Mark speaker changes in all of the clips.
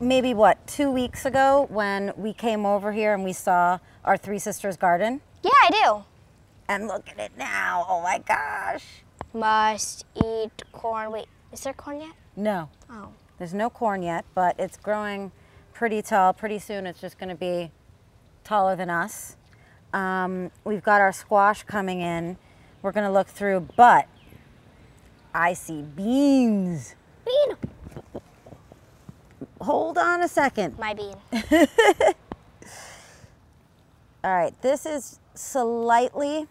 Speaker 1: maybe what, two weeks ago when we came over here and we saw our Three Sisters garden?
Speaker 2: Yeah, I do.
Speaker 1: And look at it now. Oh my gosh.
Speaker 2: Must eat corn. Wait, is there corn yet?
Speaker 1: No,
Speaker 2: Oh.
Speaker 1: there's no corn yet, but it's growing pretty tall. Pretty soon it's just going to be taller than us. Um, we've got our squash coming in. We're going to look through, but I see beans.
Speaker 2: Bean.
Speaker 1: Hold on a second.
Speaker 2: My bean.
Speaker 1: All right, this is slightly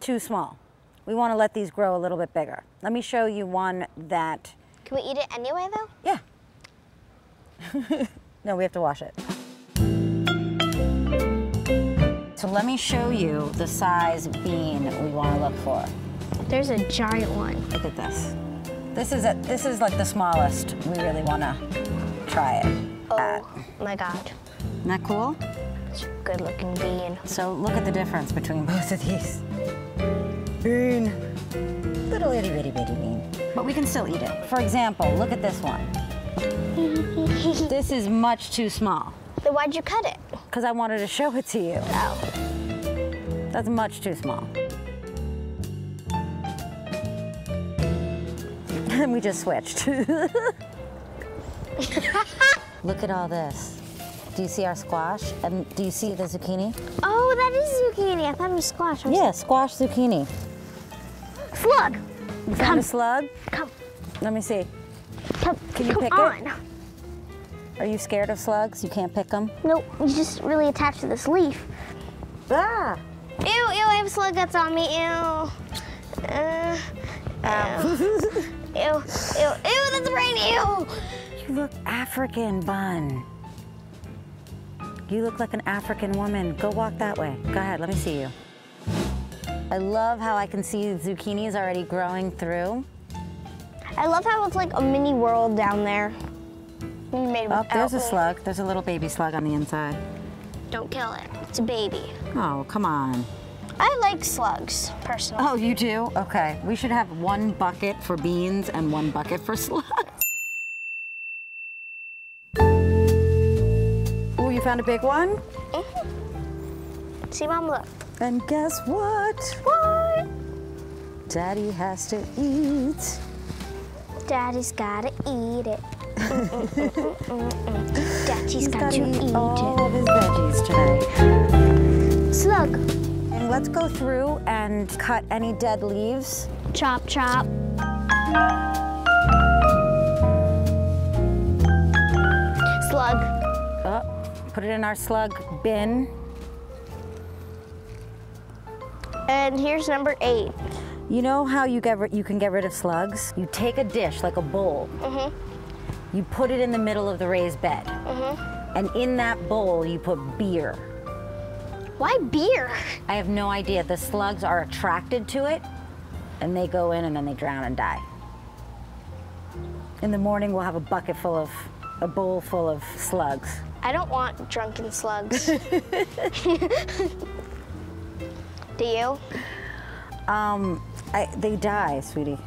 Speaker 1: too small. We want to let these grow a little bit bigger. Let me show you one that,
Speaker 2: Can we eat it anyway, though?
Speaker 1: yeah. no, we have to wash it. So let me show you the size bean we want to look for.
Speaker 2: There's a giant one.
Speaker 1: Look at this. This is a, this is like the smallest. We really want to try it. at.
Speaker 2: Oh uh, my god.
Speaker 1: Isn't that cool?
Speaker 2: It's a good looking bean.
Speaker 1: So look at the difference between both of these. Bean. Little itty bitty bitty bean. But we can still eat it. For example, look at this one. This is much too small
Speaker 2: Then why'd you cut it?
Speaker 1: because I wanted to show it to you.
Speaker 2: Oh.
Speaker 1: That's much too small. And we just switched. look at all this. Do you see our squash? And do you see the zucchini?
Speaker 2: Oh, that is zucchini. I thought it was squash. I'm
Speaker 1: Yeah, squash zucchini.
Speaker 2: Slug.
Speaker 1: You found
Speaker 2: Come.
Speaker 1: a slug?
Speaker 2: Come.
Speaker 1: Let me see.
Speaker 2: Come.
Speaker 1: Can you
Speaker 2: come
Speaker 1: pick it?
Speaker 2: on.
Speaker 1: Are you scared of slugs? You can't pick them?
Speaker 2: Nope. You just really attached to this leaf.
Speaker 1: Ah!
Speaker 2: Ew, ew, I have slug guts on me. Ew. Uh,
Speaker 1: You look African, Bun. You look like an African woman. Go walk that way. Go ahead, let me see you. I love how I can see zucchinis already growing through.
Speaker 2: I love how it's like a mini world down there. Made
Speaker 1: Oh, there's a slug. There's a little baby slug on the inside.
Speaker 2: Don't kill it. It's a baby.
Speaker 1: Oh, come on.
Speaker 2: I like slugs, personally.
Speaker 1: Oh, you do? Okay. We should have one bucket for beans and one bucket for slugs. You found a big one?
Speaker 2: Mm-hmm. See, Mom, look.
Speaker 1: And guess what?
Speaker 2: What?
Speaker 1: Daddy has to eat.
Speaker 2: Daddy's gotta eat it. Daddy's got
Speaker 1: gotta
Speaker 2: to
Speaker 1: eat
Speaker 2: eat
Speaker 1: all of his veggies tonight.
Speaker 2: it. Slug.
Speaker 1: And let's go through and cut any dead leaves.
Speaker 2: Chop, chop. Slug.
Speaker 1: Put it in our slug bin.
Speaker 2: And here's number eight.
Speaker 1: You know how you get you can get rid of slugs? You take a dish like a bowl.
Speaker 2: Mm-hmm.
Speaker 1: You put it in the middle of the raised bed.
Speaker 2: Mm-hmm.
Speaker 1: And in that bowl you put beer.
Speaker 2: Why beer?
Speaker 1: I have no idea. The slugs are attracted to it and they go in and then they drown and die. In the morning we'll have a bucket full of a bowl full of slugs.
Speaker 2: I don't want drunken slugs. Do you?
Speaker 1: Um, I, they die, sweetie.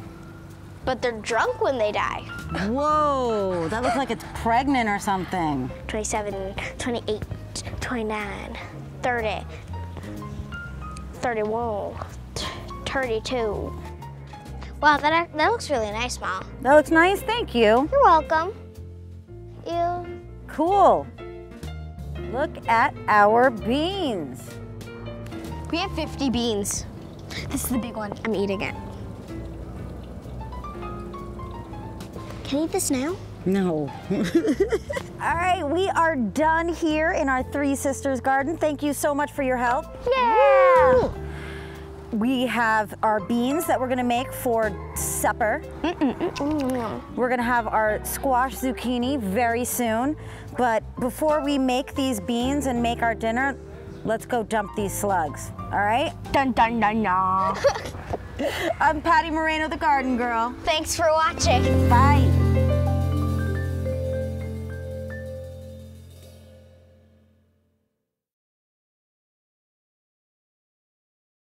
Speaker 2: But they're drunk when they die.
Speaker 1: Whoa, that looks like it's pregnant or something.
Speaker 2: 27, 28, 29, 30, 31, 32. Wow, that, that looks really nice, Mom.
Speaker 1: That looks nice, thank you.
Speaker 2: You're welcome. You.
Speaker 1: Cool. Look at our beans.
Speaker 2: We have 50 beans. This is the big one. I'm eating it. Can I eat this now?
Speaker 1: No. All right, we are done here in our Three Sisters garden. Thank you so much for your help.
Speaker 2: Yeah.
Speaker 1: We have our beans that we're gonna make for supper. We're gonna have our squash zucchini very soon. But before we make these beans and make our dinner, let's go dump these slugs, all right?
Speaker 2: Dun dun dun dun.
Speaker 1: I'm Patti Moreno, the garden girl.
Speaker 2: Thanks for watching.
Speaker 1: Bye.